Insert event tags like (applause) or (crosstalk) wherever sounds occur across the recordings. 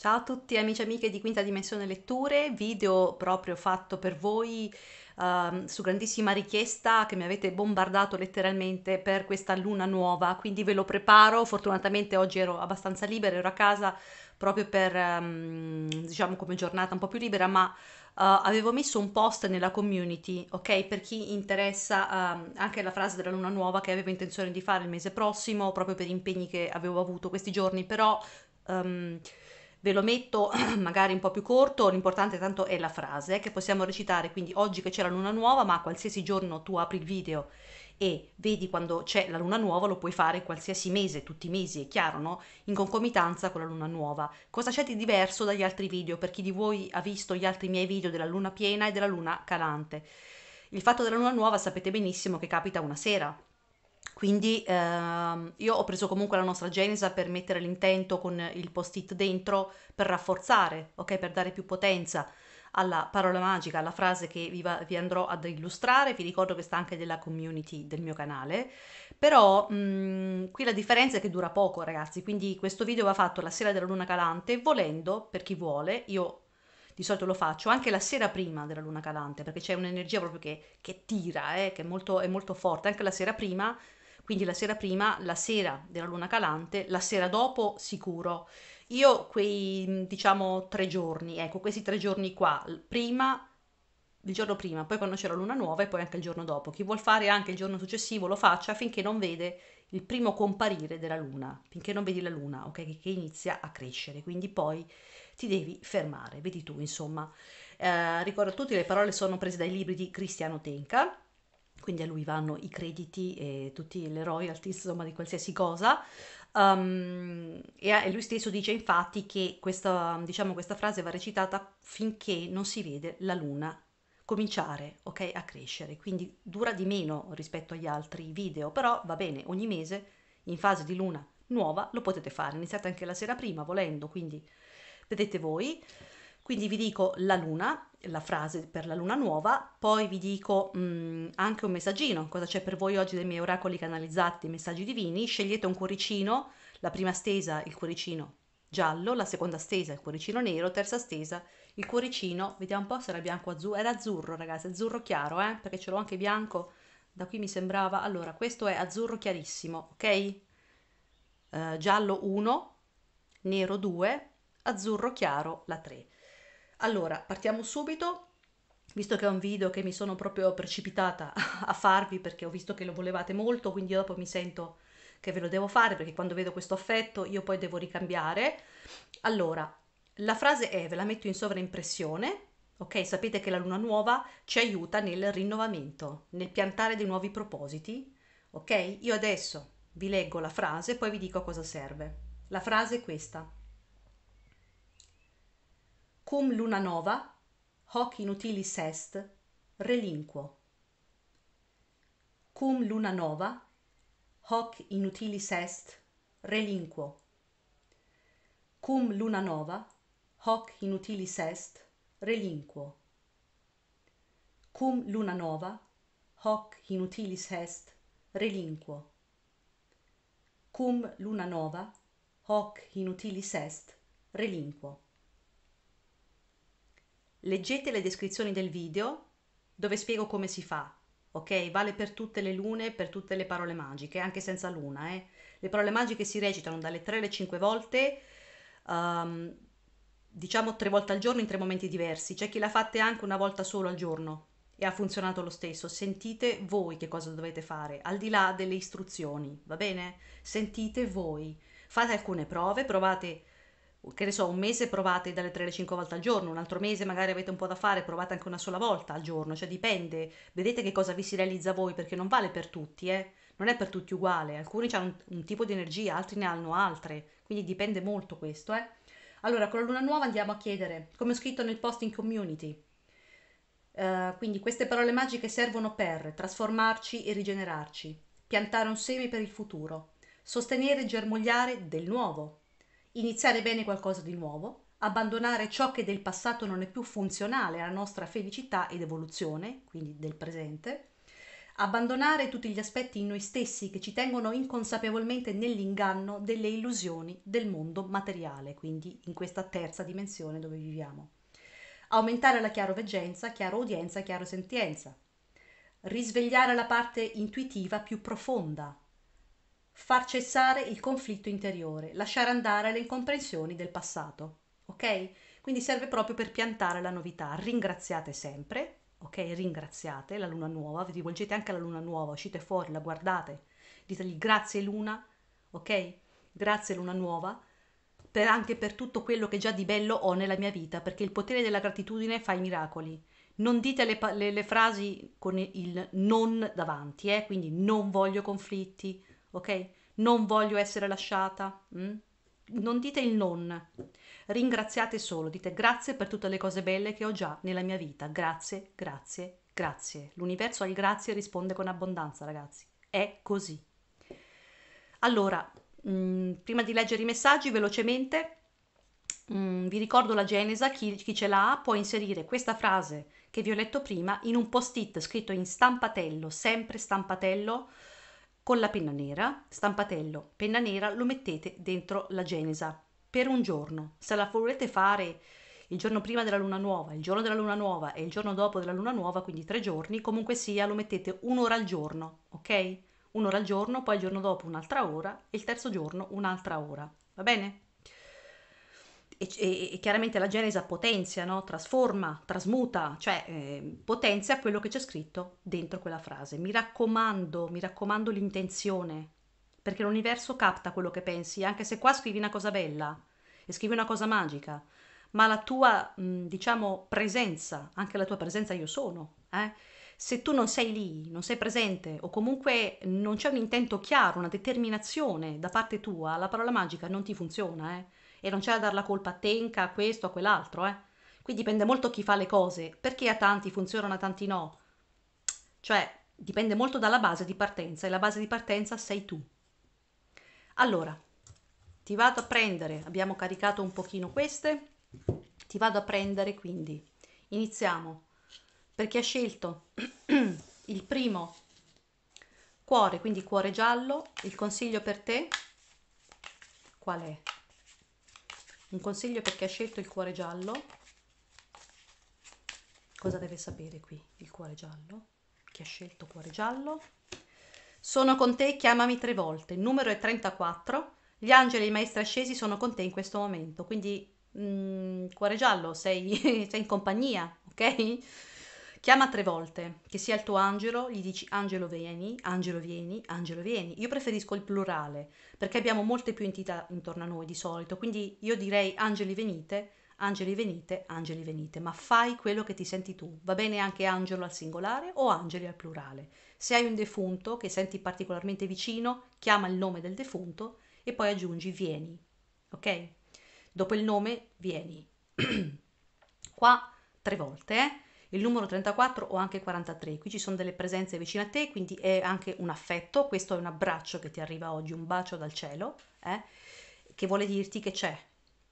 Ciao a tutti amici e amiche di Quinta Dimensione Letture, video proprio fatto per voi uh, su grandissima richiesta che mi avete bombardato letteralmente per questa luna nuova, quindi ve lo preparo, fortunatamente oggi ero abbastanza libera, ero a casa proprio per, um, diciamo come giornata un po' più libera, ma uh, avevo messo un post nella community, ok, per chi interessa uh, anche la frase della luna nuova che avevo intenzione di fare il mese prossimo, proprio per impegni che avevo avuto questi giorni, però... Um, ve lo metto (clears throat) magari un po' più corto, l'importante tanto è la frase che possiamo recitare, quindi oggi che c'è la luna nuova, ma qualsiasi giorno tu apri il video e vedi quando c'è la luna nuova, lo puoi fare qualsiasi mese, tutti i mesi, è chiaro, no? In concomitanza con la luna nuova. Cosa c'è di diverso dagli altri video? Per chi di voi ha visto gli altri miei video della luna piena e della luna calante. Il fatto della luna nuova sapete benissimo che capita una sera, quindi ehm, io ho preso comunque la nostra Genesa per mettere l'intento con il post-it dentro per rafforzare, ok? Per dare più potenza alla parola magica, alla frase che vi, va, vi, andrò ad illustrare. Vi ricordo che sta anche nella community del mio canale. Però mh, mm, qui la differenza è che dura poco, ragazzi. Quindi questo video va fatto la sera della luna calante, volendo, per chi vuole, io di solito lo faccio anche la sera prima della luna calante, perché c'è un'energia proprio che, che tira, eh, che è molto, è molto forte. Anche la sera prima quindi la sera prima, la sera della luna calante, la sera dopo sicuro. Io quei, diciamo, tre giorni, ecco, questi tre giorni qua, prima, il giorno prima, poi quando c'è la luna nuova e poi anche il giorno dopo. Chi vuol fare anche il giorno successivo lo faccia finché non vede il primo comparire della luna, finché non vedi la luna, ok, che inizia a crescere, quindi poi ti devi fermare, vedi tu, insomma. Eh, ricordo a tutti, le parole sono prese dai libri di Cristiano Tenca, quindi a lui vanno i crediti e tutte le royalties, insomma, di qualsiasi cosa. Um, e, lui stesso dice infatti che questa, diciamo, questa frase va recitata finché non si vede la luna cominciare okay, a crescere, quindi dura di meno rispetto agli altri video, però va bene, ogni mese in fase di luna nuova lo potete fare, iniziate anche la sera prima volendo, quindi vedete voi. Quindi vi dico la luna, la frase per la luna nuova, poi vi dico mh, mm, anche un messaggino, cosa c'è per voi oggi dei miei oracoli canalizzati, dei messaggi divini, scegliete un cuoricino, la prima stesa il cuoricino giallo, la seconda stesa il cuoricino nero, terza stesa il cuoricino, vediamo un po' se era bianco o azzurro, era azzurro ragazzi, azzurro chiaro, eh, perché ce l'ho anche bianco, da qui mi sembrava, allora questo è azzurro chiarissimo, ok? Uh, giallo 1, nero 2, azzurro chiaro la 3. Allora, partiamo subito, visto che è un video che mi sono proprio precipitata (laughs) a farvi perché ho visto che lo volevate molto, quindi dopo mi sento che ve lo devo fare perché quando vedo questo affetto io poi devo ricambiare. Allora, la frase è, ve la metto in sovraimpressione, ok? Sapete che la luna nuova ci aiuta nel rinnovamento, nel piantare dei nuovi propositi, ok? Io adesso vi leggo la frase, poi vi dico a cosa serve. La frase è questa cum luna nova hoc inutilis est relinquo. Cum luna nova hoc inutilis est relinquo. Cum luna nova hoc inutilis est relinquo. Cum luna nova hoc inutilis est relinquo. Cum luna nova hoc inutilis est relinquo. Leggete le descrizioni del video dove spiego come si fa, ok? Vale per tutte le lune, per tutte le parole magiche, anche senza luna, eh? Le parole magiche si recitano dalle 3 alle 5 volte, um, diciamo tre volte al giorno in tre momenti diversi. C'è chi l'ha fatte anche una volta solo al giorno e ha funzionato lo stesso. Sentite voi che cosa dovete fare, al di là delle istruzioni, va bene? Sentite voi. Fate alcune prove, provate che ne so, un mese provate dalle 3 alle 5 volte al giorno, un altro mese magari avete un po' da fare, provate anche una sola volta al giorno, cioè dipende, vedete che cosa vi si realizza voi, perché non vale per tutti, eh? non è per tutti uguale, alcuni hanno un, un, tipo di energia, altri ne hanno altre, quindi dipende molto questo. Eh? Allora, con la luna nuova andiamo a chiedere, come ho scritto nel post in community, uh, quindi queste parole magiche servono per trasformarci e rigenerarci, piantare un seme per il futuro, sostenere e germogliare del nuovo, iniziare bene qualcosa di nuovo, abbandonare ciò che del passato non è più funzionale alla nostra felicità ed evoluzione, quindi del presente, Abbandonare tutti gli aspetti in noi stessi che ci tengono inconsapevolmente nell'inganno delle illusioni del mondo materiale, quindi in questa terza dimensione dove viviamo. Aumentare la chiaroveggenza, chiaroudienza, chiarosentienza. Risvegliare la parte intuitiva più profonda. Far cessare il conflitto interiore, lasciare andare le incomprensioni del passato. Ok? Quindi serve proprio per piantare la novità. Ringraziate sempre, ok? Ringraziate la luna nuova, vi rivolgete anche alla luna nuova, uscite fuori, la guardate, ditegli grazie luna, ok? Grazie luna nuova, per anche per tutto quello che già di bello ho nella mia vita, perché il potere della gratitudine fa i miracoli. Non dite le, le, le frasi con il non davanti, eh? quindi non voglio conflitti, ok? Non voglio essere lasciata. Mm? Non dite il non ringraziate solo, dite grazie per tutte le cose belle che ho già nella mia vita, grazie, grazie, grazie. L'universo al grazie risponde con abbondanza, ragazzi. È così. Allora, mh, mm, prima di leggere i messaggi, velocemente, mh, mm, vi ricordo la Genesa, chi, chi ce l'ha può inserire questa frase che vi ho letto prima in un post-it scritto in stampatello, sempre stampatello, con la penna nera, stampatello, penna nera, lo mettete dentro la Genesa per un giorno. Se la volete fare il giorno prima della luna nuova, il giorno della luna nuova e il giorno dopo della luna nuova, quindi tre giorni, comunque sia lo mettete un'ora al giorno, ok? Un'ora al giorno, poi il giorno dopo un'altra ora e il terzo giorno un'altra ora, va bene? E, e, e chiaramente la Genesa potenzia, no? trasforma, trasmuta, cioè eh, potenzia quello che c'è scritto dentro quella frase. Mi raccomando, mi raccomando l'intenzione, perché l'universo capta quello che pensi, anche se qua scrivi una cosa bella e scrivi una cosa magica, ma la tua, diciamo, presenza, anche la tua presenza io sono, eh? se tu non sei lì, non sei presente o comunque non c'è un intento chiaro, una determinazione da parte tua, la parola magica non ti funziona eh? E non c'è da dare la colpa a Tenka, a questo, a quell'altro. Eh? Qui dipende molto chi fa le cose, perché a tanti funzionano, a tanti no. Cioè, dipende molto dalla base di partenza e la base di partenza sei tu. Allora, ti vado a prendere, abbiamo caricato un pochino queste, ti vado a prendere quindi, iniziamo, per chi ha scelto (clears throat) il primo cuore, quindi cuore giallo, il consiglio per te, qual è? Un consiglio per chi ha scelto il cuore giallo, cosa deve sapere qui il cuore giallo? Chi ha scelto cuore giallo? Sono con te, chiamami tre volte. Il numero è 34. Gli angeli e i maestri ascesi sono con te in questo momento. Quindi, mh, mm, cuore giallo, sei, (laughs) sei in compagnia, ok? Chiama tre volte, che sia il tuo angelo, gli dici angelo vieni, angelo vieni, angelo vieni. Io preferisco il plurale, perché abbiamo molte più entità intorno a noi di solito, quindi io direi angeli venite, angeli venite, angeli venite, ma fai quello che ti senti tu. Va bene anche angelo al singolare o angeli al plurale. Se hai un defunto che senti particolarmente vicino, chiama il nome del defunto e poi aggiungi vieni. Ok? Dopo il nome vieni. (clears throat) Qua tre volte, eh? Il numero 34 o anche 43. Qui ci sono delle presenze vicine a te, quindi è anche un affetto. Questo è un abbraccio che ti arriva oggi, un bacio dal cielo, eh? che vuole dirti che c'è.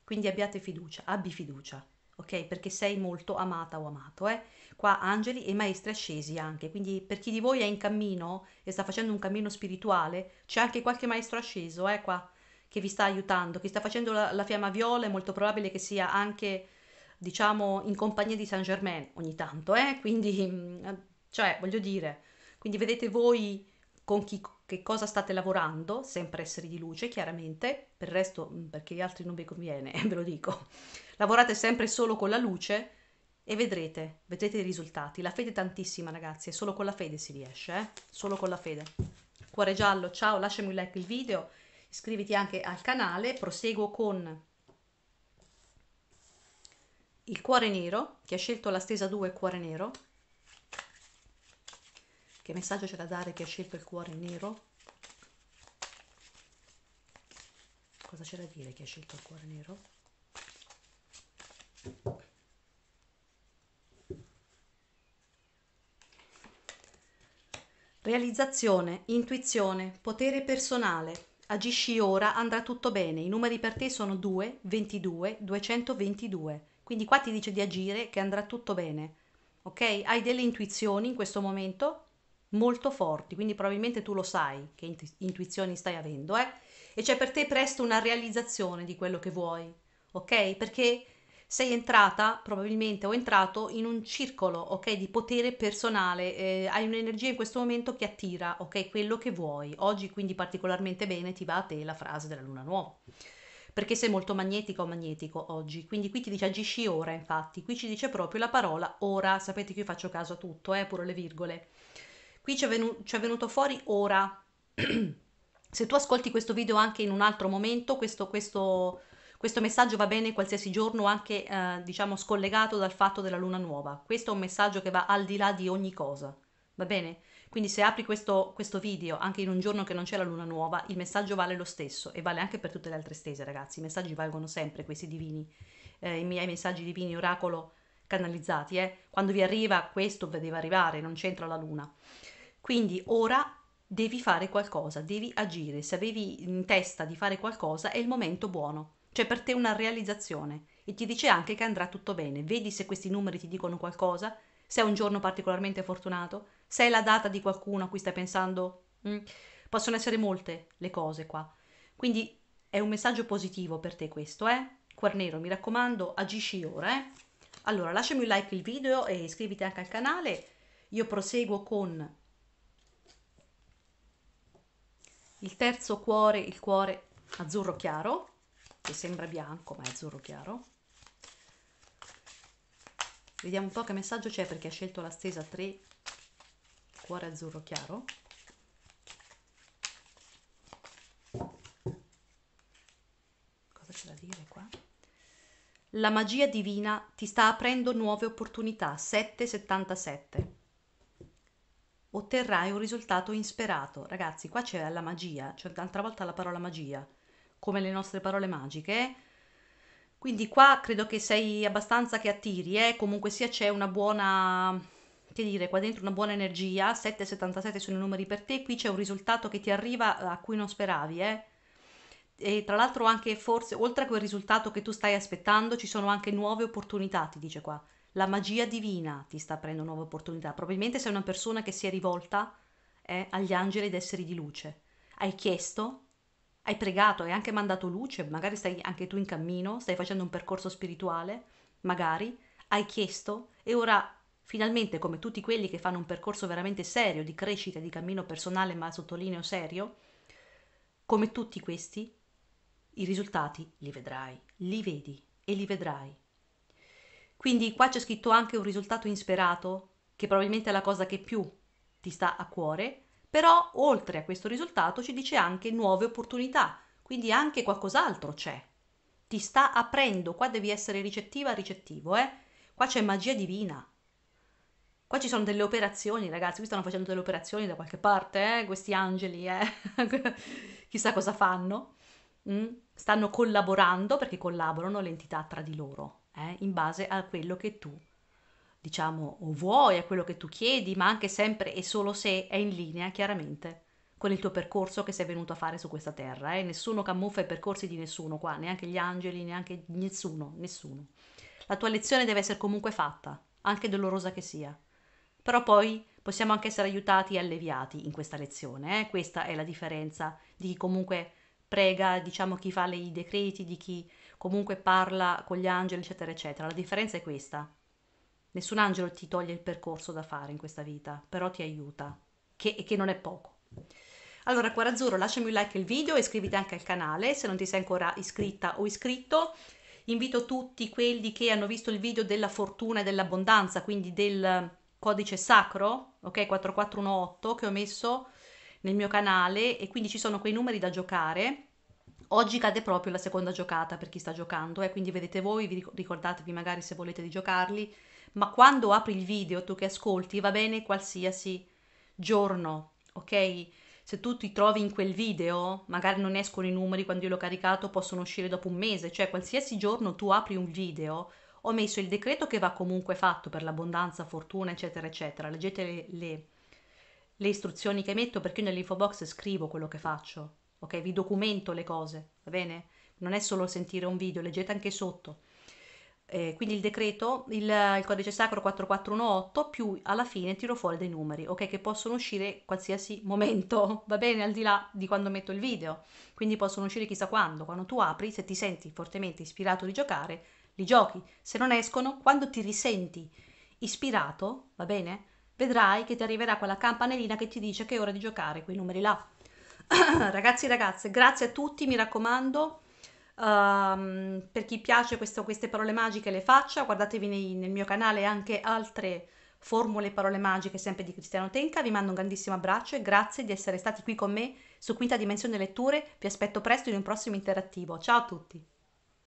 Quindi abbiate fiducia, abbi fiducia, ok? Perché sei molto amata o amato, eh? qua angeli e maestri ascesi anche, quindi per chi di voi è in cammino e sta facendo un cammino spirituale, c'è anche qualche maestro asceso, eh, qua, che vi sta aiutando, chi sta facendo la, la fiamma viola è molto probabile che sia anche, diciamo, in compagnia di Saint Germain ogni tanto, eh, quindi, (laughs) mm, cioè, voglio dire, quindi vedete voi con chi, che cosa state lavorando, sempre esseri di luce, chiaramente, per il resto, mm, perché gli altri non vi conviene, (laughs) ve lo dico, lavorate sempre solo con la luce, e vedrete, vedrete i risultati. La fede è tantissima ragazzi, è solo con la fede si riesce, eh? Solo con la fede. Cuore giallo, ciao, lasciami un like il video, iscriviti anche al canale, proseguo con il cuore nero, che ha scelto la stesa 2 cuore nero. Che messaggio c'è da dare che ha scelto il cuore nero? Cosa c'è da dire che ha scelto il cuore nero? Realizzazione, intuizione, potere personale. Agisci ora, andrà tutto bene. I numeri per te sono 2, 22, 222. Quindi qua ti dice di agire che andrà tutto bene. Ok? Hai delle intuizioni in questo momento? molto forti, quindi probabilmente tu lo sai che intuizioni stai avendo, eh? E c'è per te presto una realizzazione di quello che vuoi, ok? Perché sei entrata, probabilmente o entrato, in un circolo, ok, di potere personale, eh, hai un'energia in questo momento che attira, ok, quello che vuoi. Oggi quindi particolarmente bene ti va a te la frase della luna nuova. Perché sei molto magnetica o magnetico oggi, quindi qui ti dice agisci ora, infatti, qui ci dice proprio la parola ora, sapete che io faccio caso a tutto, eh, pure le virgole. Qui ci è, venu- ci è venuto fuori ora. (clears throat) Se tu ascolti questo video anche in un altro momento, questo, questo questo messaggio va bene qualsiasi giorno, anche eh, diciamo scollegato dal fatto della luna nuova. Questo è un messaggio che va al di là di ogni cosa, va bene? Quindi se apri questo, questo video anche in un giorno che non c'è la luna nuova, il messaggio vale lo stesso e vale anche per tutte le altre stese, ragazzi. I messaggi valgono sempre, questi divini, eh, i miei messaggi divini, oracolo canalizzati. Eh? Quando vi arriva questo deve arrivare, non c'entra la luna. Quindi ora devi fare qualcosa, devi agire. Se avevi in testa di fare qualcosa è il momento buono. C'è per te una realizzazione e ti dice anche che andrà tutto bene. Vedi se questi numeri ti dicono qualcosa, se è un giorno particolarmente fortunato, se è la data di qualcuno a cui stai pensando. Mm. Possono essere molte le cose qua. Quindi è un messaggio positivo per te questo, eh? Cuor nero, mi raccomando, agisci ora, eh? Allora, lasciami un like il video e iscriviti anche al canale. Io proseguo con il terzo cuore, il cuore azzurro chiaro che sembra bianco ma è azzurro chiaro vediamo un po' che messaggio c'è perché ha scelto la stesa 3 cuore azzurro chiaro cosa c'è da dire qua la magia divina ti sta aprendo nuove opportunità 777 otterrai un risultato insperato ragazzi qua c'è la magia c'è un'altra volta la parola magia come le nostre parole magiche. Quindi qua credo che sei abbastanza che attiri, eh? comunque sia c'è una buona, che dire, qua dentro una buona energia, 777 sono i numeri per te, qui c'è un risultato che ti arriva a cui non speravi, eh? E tra l'altro anche forse, oltre a quel risultato che tu stai aspettando, ci sono anche nuove opportunità, ti dice qua. La magia divina ti sta aprendo nuove opportunità. Probabilmente sei una persona che si è rivolta eh, agli angeli ed esseri di luce. Hai chiesto hai pregato, hai anche mandato luce, magari stai anche tu in cammino, stai facendo un percorso spirituale, magari hai chiesto e ora finalmente come tutti quelli che fanno un percorso veramente serio di crescita, di cammino personale, ma sottolineo serio, come tutti questi, i risultati li vedrai, li vedi e li vedrai. Quindi qua c'è scritto anche un risultato insperato, che probabilmente è la cosa che più ti sta a cuore, però oltre a questo risultato ci dice anche nuove opportunità, quindi anche qualcos'altro c'è. Ti sta aprendo, qua devi essere ricettiva, ricettivo, eh? Qua c'è magia divina. Qua ci sono delle operazioni, ragazzi, qui stanno facendo delle operazioni da qualche parte, eh? Questi angeli, eh? (laughs) Chissà cosa fanno. Mm? Stanno collaborando, perché collaborano le entità tra di loro, eh? in base a quello che tu diciamo, o vuoi, a quello che tu chiedi, ma anche sempre e solo se è in linea, chiaramente, con il tuo percorso che sei venuto a fare su questa terra. Eh? Nessuno camuffa i percorsi di nessuno qua, neanche gli angeli, neanche nessuno, nessuno. La tua lezione deve essere comunque fatta, anche dolorosa che sia. Però poi possiamo anche essere aiutati e alleviati in questa lezione. Eh? Questa è la differenza di chi comunque prega, diciamo chi fa i decreti, di chi comunque parla con gli angeli, eccetera, eccetera. La differenza è questa. Nessun angelo ti toglie il percorso da fare in questa vita, però ti aiuta, che, che non è poco. Allora, Cuore Azzurro, lasciami un like al video e iscriviti anche al canale se non ti sei ancora iscritta o iscritto. Invito tutti quelli che hanno visto il video della fortuna e dell'abbondanza, quindi del codice sacro, ok, 4418 che ho messo nel mio canale e quindi ci sono quei numeri da giocare. Oggi cade proprio la seconda giocata per chi sta giocando, eh, quindi vedete voi, vi ricordatevi magari se volete di giocarli ma quando apri il video, tu che ascolti, va bene qualsiasi giorno, ok? Se tu ti trovi in quel video, magari non escono i numeri quando io l'ho caricato, possono uscire dopo un mese, cioè qualsiasi giorno tu apri un video, ho messo il decreto che va comunque fatto per l'abbondanza, fortuna, eccetera, eccetera. Leggete le, le, le istruzioni che metto perché io nell'info box scrivo quello che faccio, ok? Vi documento le cose, va bene? Non è solo sentire un video, leggete anche sotto eh, quindi il decreto, il, il, codice sacro 4418 più alla fine tiro fuori dei numeri, ok? Che possono uscire qualsiasi momento, (laughs) va bene? Al di là di quando metto il video. Quindi possono uscire chissà quando. Quando tu apri, se ti senti fortemente ispirato di giocare, li giochi. Se non escono, quando ti risenti ispirato, va bene? Vedrai che ti arriverà quella campanellina che ti dice che è ora di giocare, quei numeri là. (coughs) Ragazzi e ragazze, grazie a tutti, mi raccomando Um, per chi piace questo, queste parole magiche le faccia, guardatevi nei, nel mio canale anche altre formule parole magiche sempre di Cristiano Tenca. Vi mando un grandissimo abbraccio e grazie di essere stati qui con me su Quinta Dimensione Letture. Vi aspetto presto in un prossimo interattivo. Ciao a tutti!